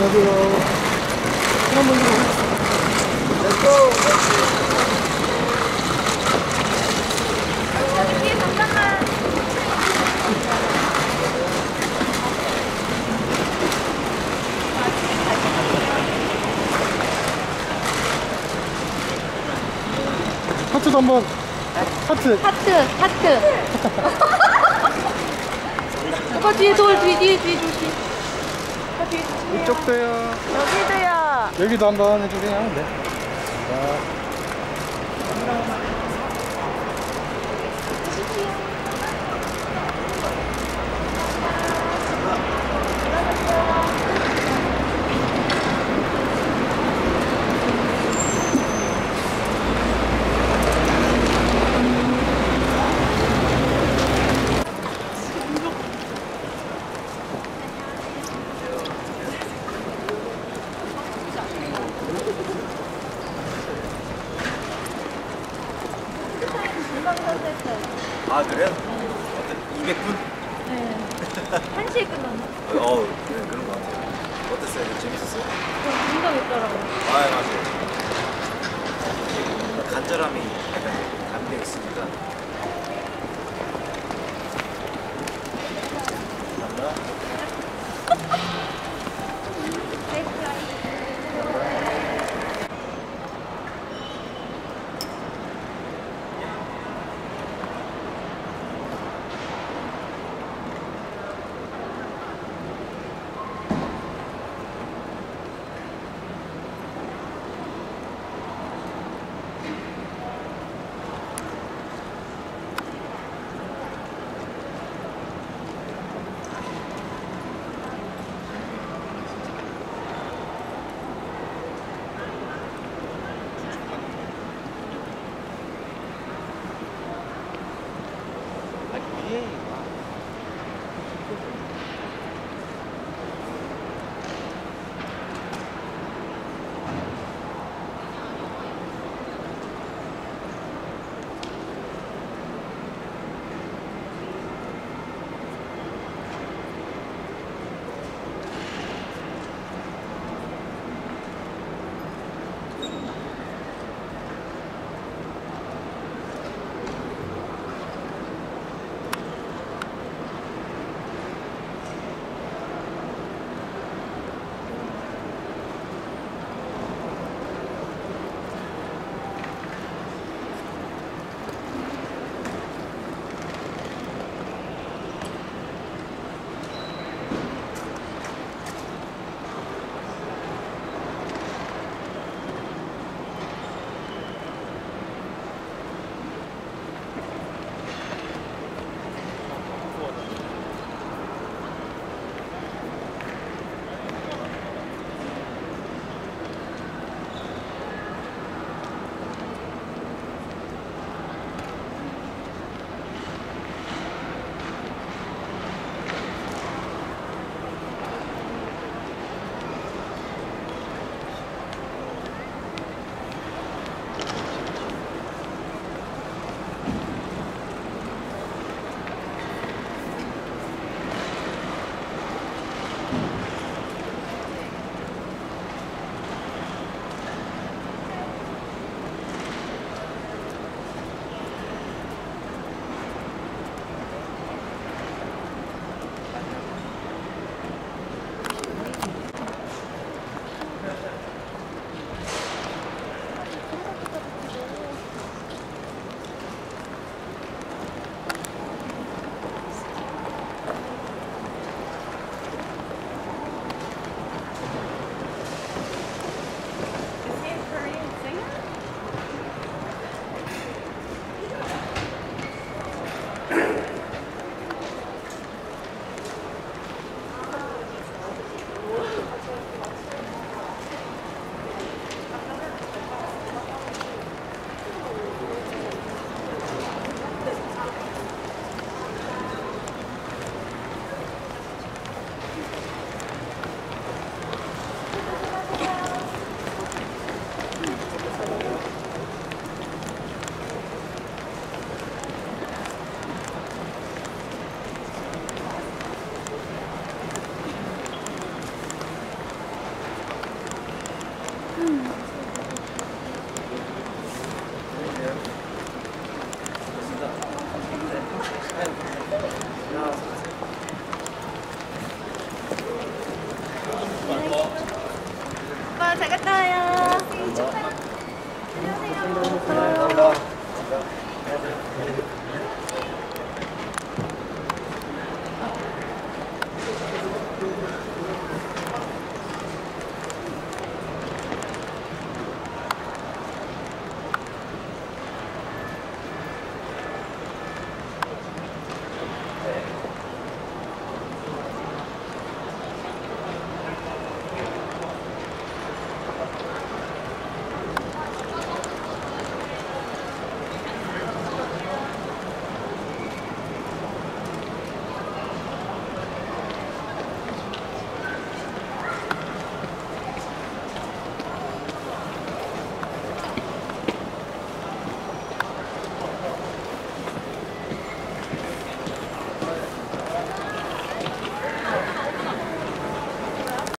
안녕하세요. 한번 여기 잠깐만. 하트도 한번 하트. 하트, 하트. 오빠 뒤에 돌, 뒤, 뒤에, 뒤에 조심. 이쪽도요. 여기도요. 여기도 한번 해주세요. 네. 아 그래요? 어때? 200분? 네. 한시에 끝났나? 어 그래, 그런 거 같아요 어땠어요? 재밌었어요? 금방 있더라고요. 아 맞아요 간절함이 약간 담겨 있으니까